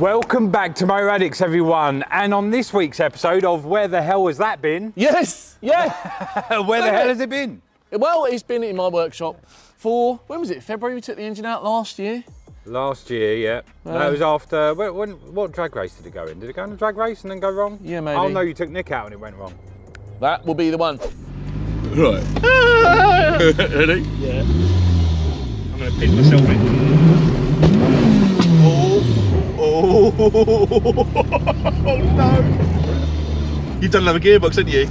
Welcome back to Motor Addicts, everyone. And on this week's episode of Where the Hell Has That Been? Yes, yeah. Where the hell has it been? well, it's been in my workshop for, when was it? February? We took the engine out last year. Last year, yeah. Uh, that was after, when, when, what drag race did it go in? Did it go in a drag race and then go wrong? Yeah, oh, maybe. Oh no, you took Nick out and it went wrong. That will be the one. Right. Ready? Yeah. I'm going to pin myself in. Oh. Oh. no. You've done another gearbox, haven't you?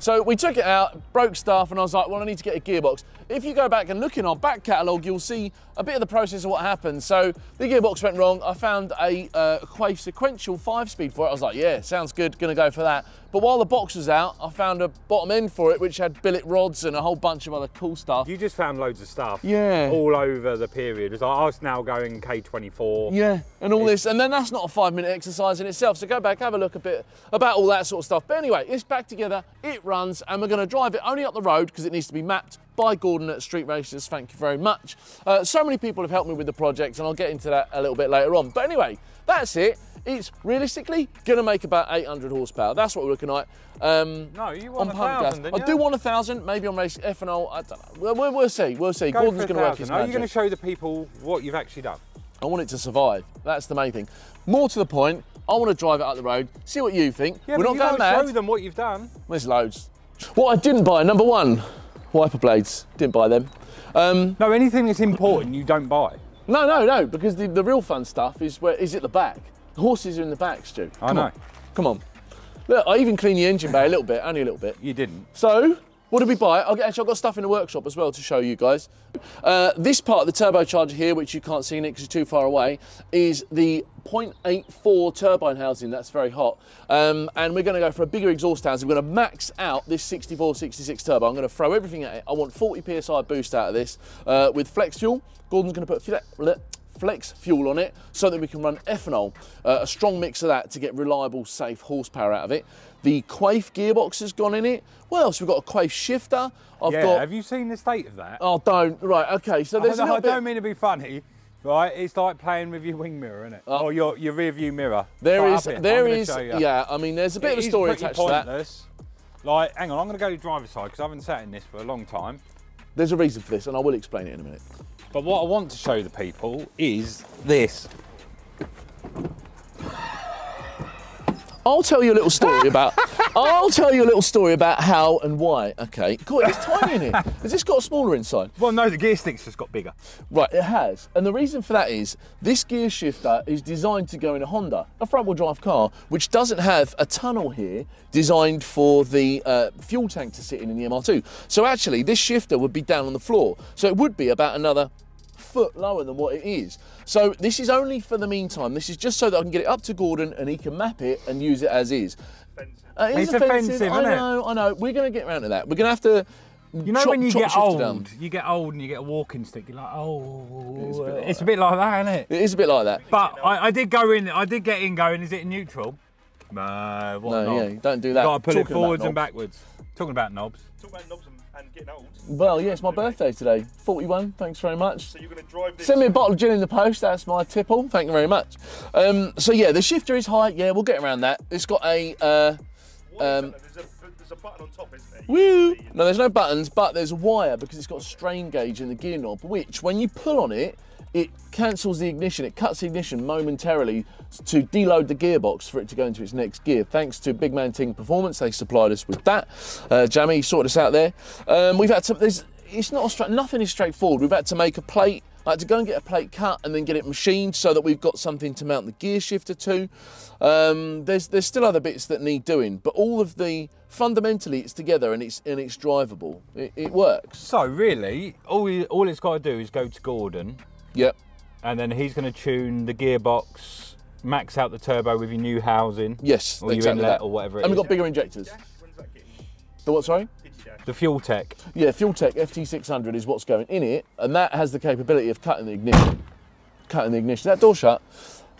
So we took it out, broke stuff, and I was like, well, I need to get a gearbox. If you go back and look in our back catalogue, you'll see a bit of the process of what happened. So the gearbox went wrong. I found a uh, Quaife sequential five speed for it. I was like, yeah, sounds good, gonna go for that. But while the box was out, I found a bottom end for it, which had billet rods and a whole bunch of other cool stuff. You just found loads of stuff. Yeah. All over the period. It's like, I was now going K24. Yeah, and all this, and then that's not a five minute exercise in itself. So go back, have a look a bit about all that sort of stuff. But anyway, it's back together, it runs, and we're going to drive it only up the road because it needs to be mapped by Gordon at Street Racers. Thank you very much. Uh, so many people have helped me with the project, and I'll get into that a little bit later on. But anyway, that's it. It's realistically going to make about 800 horsepower. That's what we're looking at. Um, No, you want on a thousand, I do want a thousand, maybe on race ethanol. I don't know. We'll, we'll, see. We'll see. Go Gordon's going to work his thousand. Are you going to show the people what you've actually done? I want it to survive. That's the main thing. More to the point, I want to drive it up the road, see what you think. Yeah, We're not you going gotta mad. show them what you've done. There's loads. What I didn't buy, number one, wiper blades. Didn't buy them. Um, No, anything that's important, you don't buy. no, no, no, because the, the real fun stuff is where is at the back. The horses are in the back, Stu. I know. On. Come on. Look, I even cleaned the engine bay a little bit, only a little bit. You didn't. So, what did we buy? Get, actually, I've got stuff in the workshop as well to show you guys. Uh, this part of the turbocharger here, which you can't see Nick because it's too far away, is the 0.84 turbine housing. That's very hot. Um, and we're going to go for a bigger exhaust housing. We're going to max out this 64, 66 turbo. I'm going to throw everything at it. I want 40 psi boost out of this uh, with flex fuel. Gordon's going to put flex fuel on it so that we can run ethanol, uh, a strong mix of that to get reliable, safe horsepower out of it. The Quaife gearbox has gone in it. What else? We've got a Quaife shifter. I've yeah, got. have you seen the state of that? Oh, don't. Right, okay. So there's I, a don't- I little don't bit. mean to be funny, right? It's like playing with your wing mirror, isn't it? or your, your rear view mirror. There is, there is, yeah. I mean, there's a bit It of a story attached to that. pointless. Like, hang on, I'm going to go to the driver's side because I haven't sat in this for a long time. There's a reason for this, and I will explain it in a minute. But what I want to show the people is this. I'll tell you a little story about. I'll tell you a little story about how and why. Okay. God, it's tiny in here. Has this got a smaller inside? Well, no, the gear sticks just got bigger. Right, it has. And the reason for that is this gear shifter is designed to go in a Honda, a front wheel drive car, which doesn't have a tunnel here designed for the uh, fuel tank to sit in in the MR2. So actually, this shifter would be down on the floor. So it would be about another foot lower than what it is. So this is only for the meantime. This is just so that I can get it up to Gordon and he can map it and use it as is. Uh, it is It's offensive, I isn't it? know, I know. We're going to get around to that. We're going to have to. You know chop- when you get old, down. you get old and you get a walking stick, you're like, oh, It's a bit like it's a bit like that, isn't it? It is a bit like that. But I, I did go in, I did get in going, is it in neutral? No, what No, knob? yeah, don't do that. Got to pull it Talking about forwards and backwards. Talking about knobs. Talk about knobs and, and getting old. Well, yeah, it's my birthday today. 41, thanks very much. So you're going to drive this. Send me a bottle of gin in the post, that's my tipple, thank you very much. Um, so yeah, the shifter is high, yeah, we'll get around that. It's got a, uh, um. There's a, there's a button on top, isn't there? woo! No, there's no buttons, but there's a wire because it's got a strain gauge in the gear knob, which when you pull on it, it cancels the ignition, it cuts the ignition momentarily to deload the gearbox for it to go into its next gear. Thanks to Big Man Ting Performance, they supplied us with that. Uh, Jamie sorted us out there. Um, we've had to, there's, it's not, nothing is straightforward. We've had to make a plate, I had to go and get a plate cut and then get it machined so that we've got something to mount the gear shifter to. Um, there's, there's still other bits that need doing, but all of the, fundamentally it's together and it's, and it's drivable. It, it works. So really, all, all it's got to do is go to Gordon Yep. and then he's going to tune the gearbox, max out the turbo with your new housing. Yes, Or your inlet that. or whatever it and we've got bigger injectors. Dash? When's that getting? The what, sorry? The fuel tech. Yeah, Fuel Tech FT600 is what's going in it, and that has the capability of cutting the ignition. Cutting the ignition. That door shut.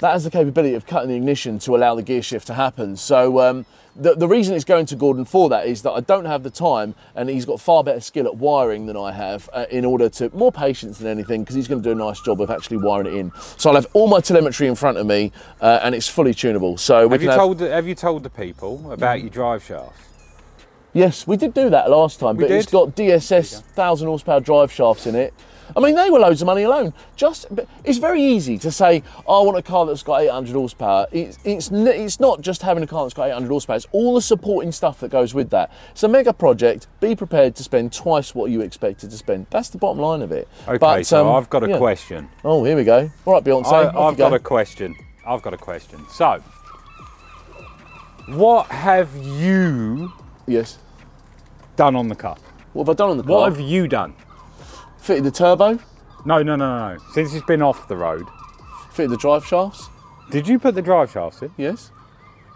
That has the capability of cutting the ignition to allow the gear shift to happen. So um, the, the reason it's going to Gordon for that is that I don't have the time and he's got far better skill at wiring than I have uh, in order to, more patience than anything, because he's going to do a nice job of actually wiring it in. So I'll have all my telemetry in front of me uh, and it's fully tunable. So Have you have- told the, Have you told the people about your drive shafts? Yes, we did do that last time, We but it's got DSS 1000 horsepower drive shafts in it. I mean, they were loads of money alone. Just, it's very easy to say, oh, I want a car that's got 800 horsepower. It's, it's, it's not just having a car that's got 800 horsepower, it's all the supporting stuff that goes with that. It's a mega project. Be prepared to spend twice what you expected to spend. That's the bottom line of it. Okay, But, so um, I've got a yeah. question. Oh, here we go. All right, Beyonce. I, I've go. got a question. I've got a question. So, what have you Yes. done on the car? What have I done on the car? What have you done? Fitted the turbo, No, no, no, no. no. Since it's been off the road, fitted the drive shafts. did you put the drive shafts in? Yes.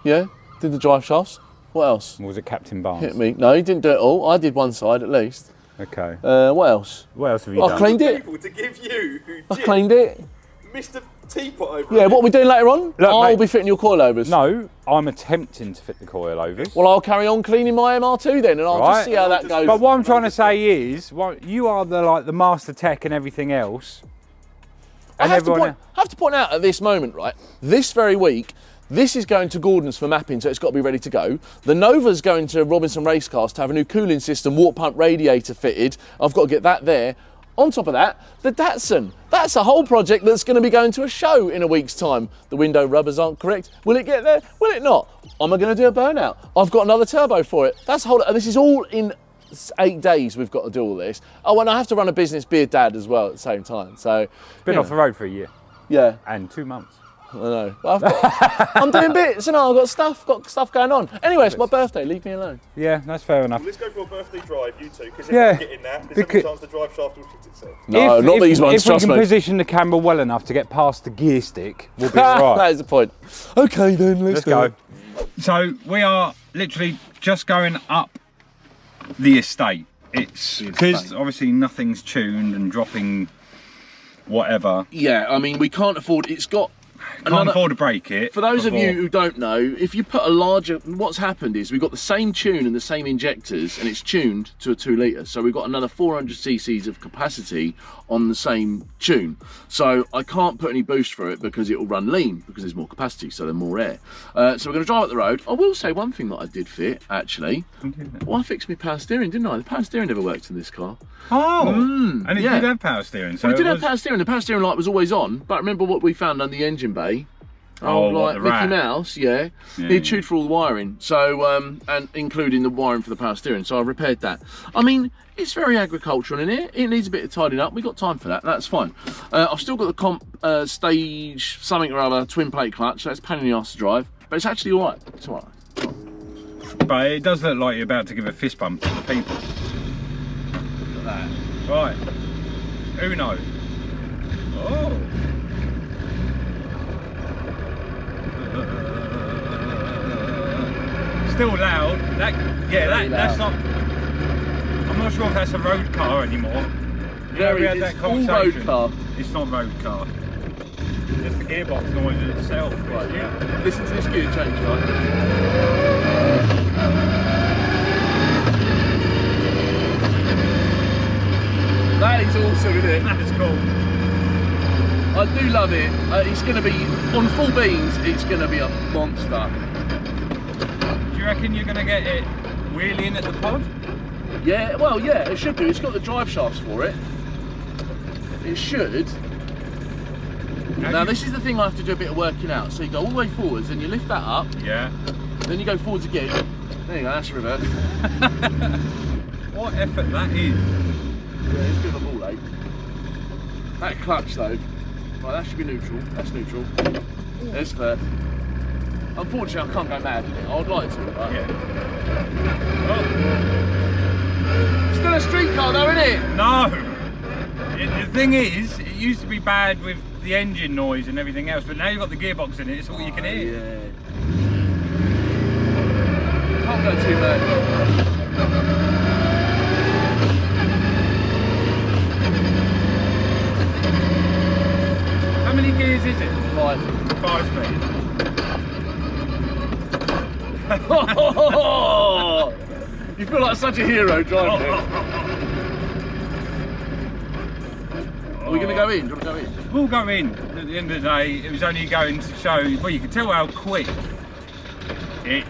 Yeah, did the drive shafts. What else? Or was it Captain Barnes? Hit me. No, he didn't do it all. I did one side at least. Okay. Uh, what else? What else have you I done? cleaned it. People to give you, I cleaned it. Mr. Teapot over Yeah, here. what are we doing later on? I'll mate- be fitting your coilovers. No, I'm attempting to fit the coilovers. Well, I'll carry on cleaning my MR2 then, and I'll Right. just see how that goes. But what I'm trying to say is, what, you are the like the master tech and everything else. I And have to, point, have to point out at this moment, right? This very week, this is going to Gordon's for mapping, so it's got to be ready to go. The Nova's going to Robinson Racecast to have a new cooling system, water pump radiator fitted. I've got to get that there. On top of that, the Datsun. That's a whole project that's going to be going to a show in a week's time. The window rubbers aren't correct. Will it get there? Will it not? Am I going to do a burnout? I've got another turbo for it. That's a whole. and This is all in eight days. We've got to do all this. Oh, and I have to run a business be a dad as well at the same time. So, Been off know, the road for a year yeah. and two months. I know. But I've got, I'm doing bits, you know. I've got stuff, got stuff going on. Anyway, it's my birthday. Leave me alone. Yeah, that's fair enough. Let's go for a birthday drive, you two, because if Yeah, we get in that, there's because- chance the drive shaft will fix itself. No, if, not if, these ones. If we can me. position the camera well enough to get past the gear stick, we'll be all that right. is the point. Okay, then let's, Let's go. So we are literally just going up the estate. It's because obviously nothing's tuned and dropping whatever. Yeah, I mean, we can't afford. It's got. Can't afford to break it. For those of you who don't know, if you put a larger, what's happened is we've got the same tune and the same injectors, and it's tuned to a two litre. So we've got another 400 cc's of capacity on the same tune. So I can't put any boost for it because it will run lean because there's more capacity, so there's more air. Uh, so we're going to drive up the road. I will say one thing that I did fit actually. Well, I fixed my power steering, didn't I? The power steering never worked in this car. Oh, and it Mm, yeah. did have power steering. So we did it have was- power steering. The power steering light was always on. But remember what we found on the engine bay? Oh, what, like Mickey rat? Mouse, yeah. Yeah, He chewed through all the wiring, so um, and including the wiring for the power steering. So I repaired that. I mean, it's very agricultural in here. It needs a bit of tidying up. We got time for that. That's fine. Uh, I've still got the comp uh, stage something or other twin plate clutch. So it's pain in the arse to drive, but it's actually all right. It's all right. But it does look like you're about to give a fist bump to the people. Look at that. Right. Uno. Oh. Still loud. That yeah, that, that's not. I'm not sure if that's a road car anymore. You Very. we It's that all road car. It's not road car. Just the gearbox noise in itself. Right, yeah. Listen to this gear change, right? That is awesome, isn't it? That's cool. I do love it. Uh, it's going to be on full beans. It's going to be a monster. Do you reckon you're gonna get it wheeling at the pod? Yeah, well, yeah, it should do. It's got the drive shafts for it. It should. Now, this is the thing I have to do a bit of working out. So you go all the way forwards, and you lift that up, Yeah. then you go forwards again. There you go. That's reverse. What effort that is. Yeah, it's a bit of a ball ache. That clutch though, right, that should be neutral. That's neutral. There's third. Unfortunately, I can't go mad in it. I would like to, but Yeah. Oh. still a street car though, isn't it? Oh, no! It, the thing is, it used to be bad with the engine noise and everything else, but now you've got the gearbox in it, it's all you can oh, hear. Yeah. Can't go too mad. How many gears is it? Like, Five speed. you feel like such a hero driving it. Are we going to go in? Do you want to go in? We'll go in. At the end of the day, it was only going to show. Well, you can tell how quick it.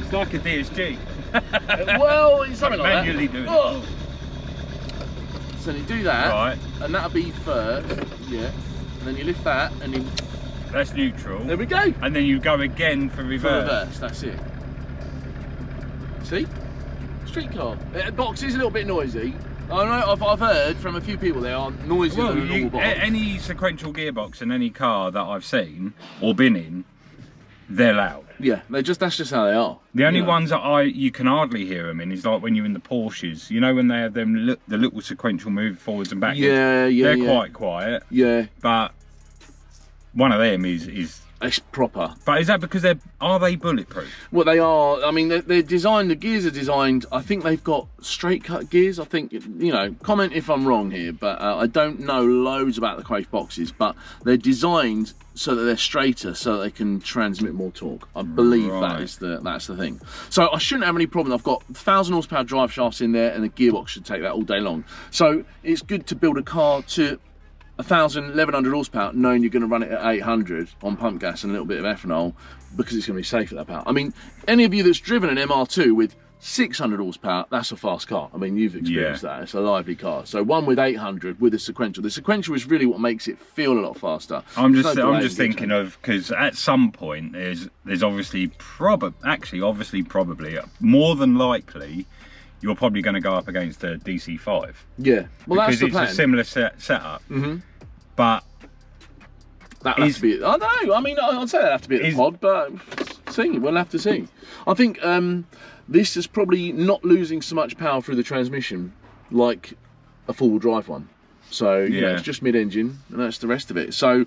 It's like a DSG. well, it's something like Manually that. doing it. Oh. So you do that, Right. and that'll be first, yeah. And then you lift that, and you, That's neutral. there we go. And then you go again for For reverse. reverse, that's it. See? Street car. Uh, box is a little bit noisy. I know, I've, I've heard from a few people they are noisier Well, than you, normal a- box. any sequential gearbox in any car that I've seen or been in, they're loud. yeah, they just that's just how they are. The only know. ones that I you can hardly hear them in is like when you're in the Porsches. You know when they have them the little sequential move forwards and backwards. Yeah, yeah, They're yeah. quite quiet, Yeah, but one of them is is. it's proper. But is that because they're are they bulletproof? Well, they are. I mean, they're, they're designed. The gears are designed. I think they've got straight cut gears. I think you know. Comment if I'm wrong here, but uh, I don't know loads about the Quaife boxes. But they're designed so that they're straighter, so that they can transmit more torque. I believe that Right. is the that's the thing. So I shouldn't have any problem. I've got thousand horsepower drive shafts in there, and the gearbox should take that all day long. So it's good to build a car to. 1,000, 1,100 horsepower, knowing you're going to run it at 800 on pump gas and a little bit of ethanol because it's going to be safe at that power. I mean, any of you that's driven an MR2 with 600 horsepower, that's a fast car. I mean, you've experienced Yeah. that. It's a lively car. So one with 800 with a sequential. The sequential is really what makes it feel a lot faster. I'm There's just no I'm just thinking of because at some point there's there's obviously probably actually obviously probably more than likely you're probably going to go up against a DC5 Yeah. Well, that's because the it's a similar set, setup. Mm-hmm. But That has to be. I don't know. I mean, I'd say that'd have to be at the pod, but see, we'll have to see. I think um, this is probably not losing so much power through the transmission like a four-wheel drive one. So you know, Yeah. it's just mid-engine, and that's the rest of it. So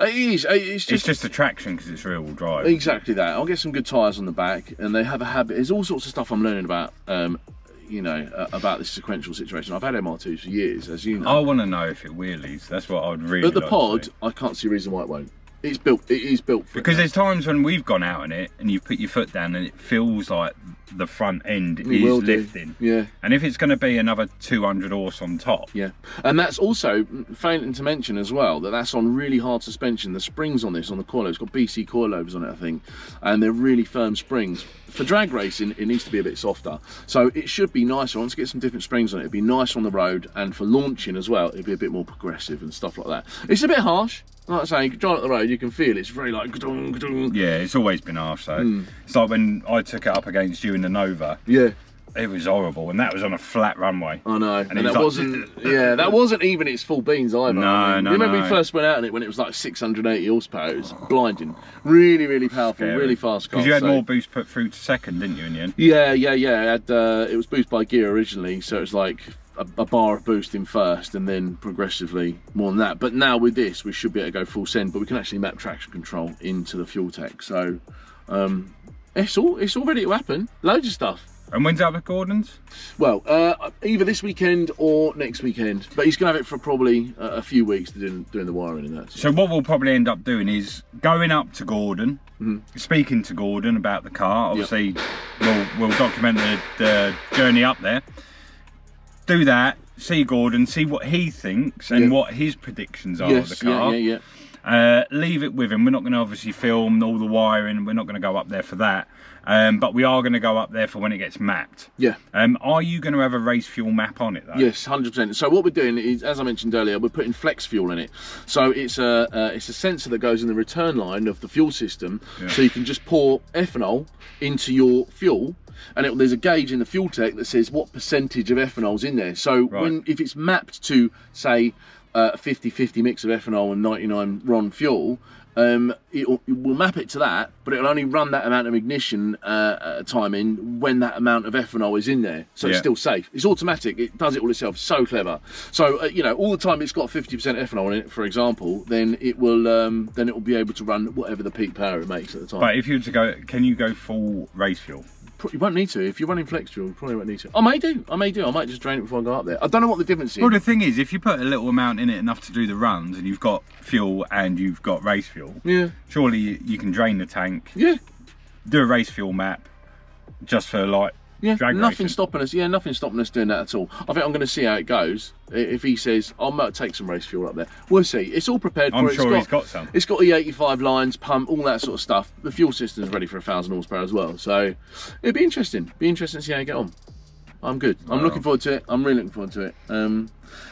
it is. It's just, it's just a traction because it's rear wheel drive. exactly that. I'll get some good tyres on the back, and they have a habit. There's all sorts of stuff I'm learning about. Um, you know uh, about this sequential situation. I've had MR2s for years, as you know. I want to know if it wheelies. That's what I would really At the like pod. I can't see a reason why it won't. It's built. It is built for it Because now. there's times when we've gone out in it and you put your foot down and it feels like the front end It is will do. lifting. Yeah. And if it's going to be another 200 horse on top, Yeah, and that's also failing to mention as well that that's on really hard suspension. The springs on this on the coilovers, it's got BC coilovers on it, I think, and they're really firm springs. For drag racing, it needs to be a bit softer, so it should be nicer. Once you get some different springs on it, it'd be nice on the road, and for launching as well, it'd be a bit more progressive and stuff like that. It's a bit harsh, like I say, you can drive up the road, you can feel it's very like. Yeah, it's always been harsh though. Hmm. It's like when I took it up against you in the Nova, Yeah, it was horrible, and that was on a flat runway. I know, and, it was that like- wasn't. yeah, that wasn't even its full beans either. No, I mean, no, You remember no. we first went out in it when it was like 680 horsepower. It was blinding, really, really powerful, Scary. really fast car. Because you had so- more boost put through to second, didn't you, in the end? Yeah, yeah, yeah. It, had, uh, it was boosted by gear originally, so it was like a, a bar of boost in first, and then progressively more than that. But now with this, we should be able to go full send, but we can actually map traction control into the fuel tech. So um, it's all it's all ready to happen. Loads of stuff. And when's that with Gordon's? Well, uh, either this weekend or next weekend, but he's gonna have it for probably a, a few weeks doing doing the wiring and that. So what we'll probably end up doing is going up to Gordon, Mm-hmm. speaking to Gordon about the car. Obviously, we'll, we'll document the, the journey up there. Do that, see Gordon, see what he thinks and Yeah. what his predictions are yes, of the car. yeah, yeah, yeah. Uh, leave it with him. We're not going to obviously film all the wiring. We're not going to go up there for that. Um, but we are going to go up there for when it gets mapped. Yeah. Um, are you going to have a race fuel map on it though? Yes, hundred percent. So what we're doing is, as I mentioned earlier, we're putting flex fuel in it. So it's a uh, it's a sensor that goes in the return line of the fuel system. Yeah. So you can just pour ethanol into your fuel, and it, there's a gauge in the fuel tech that says what percentage of ethanol's in there. So Right. when if it's mapped to say uh, a 50-50 mix of ethanol and 99 RON fuel. Um, it will, will map it to that, but it'll only run that amount of ignition uh, time in when that amount of ethanol is in there. So it's still safe. It's automatic. It does it all itself. So clever. So uh, you know, all the time it's got 50% ethanol in it, for example, then it will um, then it will be able to run whatever the peak power it makes at the time. But if you were to go, can you go full race fuel? You won't need to. If you're running flex fuel, you probably won't need to. I may do. I may do. I might just drain it before I go up there. I don't know what the difference is. Well, the thing is, if you put a little amount in it enough to do the runs, and you've got fuel and you've got race fuel, yeah. surely you- you can drain the tank, Yeah. do a race fuel map, just for like Yeah, drag nothing racing. stopping us. Yeah, nothing stopping us doing that at all. I think I'm going to see how it goes. If he says I might take some race fuel up there, we'll see. It's all prepared for. I'm it. It's sure he's got some. It's got the 85 lines, pump, all that sort of stuff. The fuel system's ready for a thousand horsepower as well. So it'd be interesting. Be interesting to see how you get on. I'm good. I'm Well. looking forward to it. I'm really looking forward to it. Um,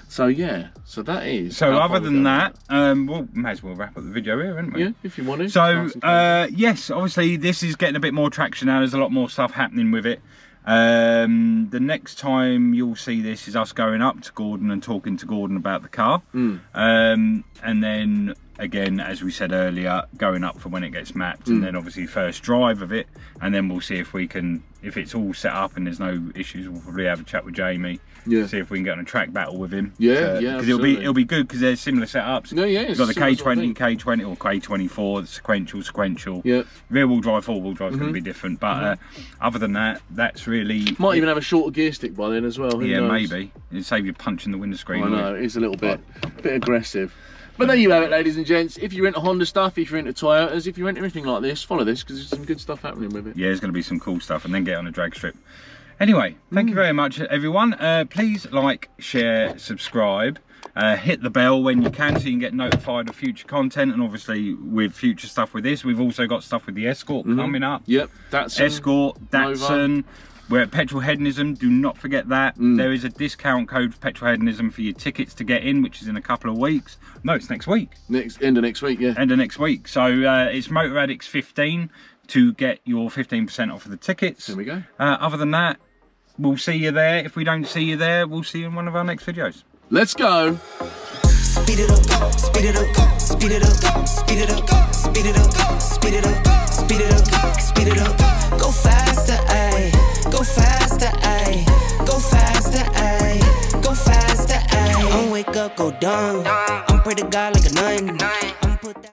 so yeah. So that is. So other than that, um, well, may as well wrap up the video here, haven't we? yeah, if you want to. So uh, yes, obviously this is getting a bit more traction now. There's a lot more stuff happening with it. Um, the next time you'll see this is us going up to Gordon and talking to Gordon about the car, Mm. um, and then again, as we said earlier, going up for when it gets mapped, Mm. and then obviously first drive of it, and then we'll see if we can, if it's all set up and there's no issues, we'll probably have a chat with Jamie, Yeah. see if we can get on a track battle with him. Yeah, Uh, yeah, because it'll be it'll be good because there's similar setups. No, yeah, You've got the it's similar sort of K20. K20 or K24, the sequential, sequential. Yeah. Rear wheel drive, four wheel drive is Mm-hmm. going to be different, but uh, other than that, that's really. Might even have a shorter gear stick by then as well. Who yeah, knows? maybe. It'd save you punching the window screen. I know it? it's a little bit, bit aggressive. But there you have it, ladies and gents. If you're into Honda stuff, if you're into Toyotas, if you're into anything like this, follow this because there's some good stuff happening with it. Yeah, there's going to be some cool stuff, and then get on a drag strip. Anyway, thank Mm. you very much, everyone. Uh, please like, share, subscribe. Uh, hit the bell when you can so you can get notified of future content and obviously with future stuff with this we've also got stuff with the escort Mm-hmm. coming up Yep, that's Escort, Nova. Datsun. We're at Petrol Hedonism. Do not forget that. Mm. There is a discount code for Petrol Hedonism for your tickets to get in, which is in a couple of weeks. No, it's next week. next end of next week. Yeah. End of next week. So uh, it's Motor Addicts 15 to get your 15% off of the tickets. There we go. Uh, other than that, we'll see you there. If we don't see you there, we'll see you in one of our next videos. Let's go. Speed it up, speed it up, speed it up, speed it up, speed it up, speed it up, speed it up, speed it up. Go faster, ayy. Go faster, ayy. Go faster, ayy. Go faster, ayy. Don't wake up, go down. I'm pray to God like a nun.